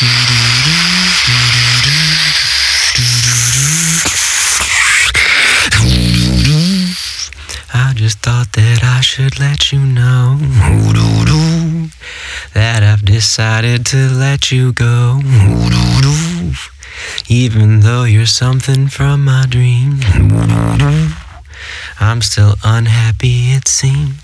I just thought that I should let you know that I've decided to let you go. Even though you're something from my dream, I'm still unhappy, it seems.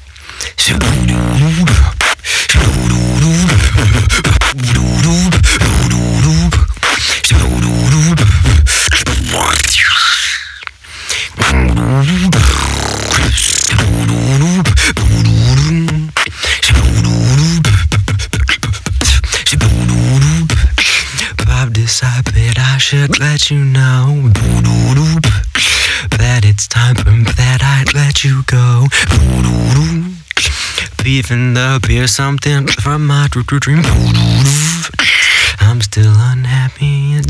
I should let you know that it's time for that I'd let you go. Even though you're something from my dr- dr- dream, I'm still unhappy.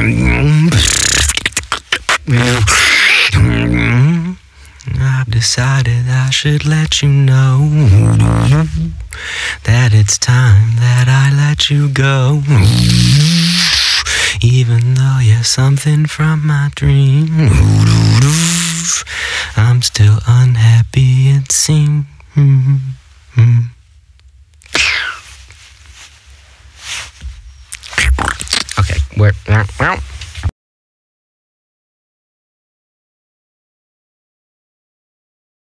Mm-hmm. I've decided I should let you know that it's time that I let you go. Even though you're something from my dream, I'm still unhappy, it seems. Okay, where?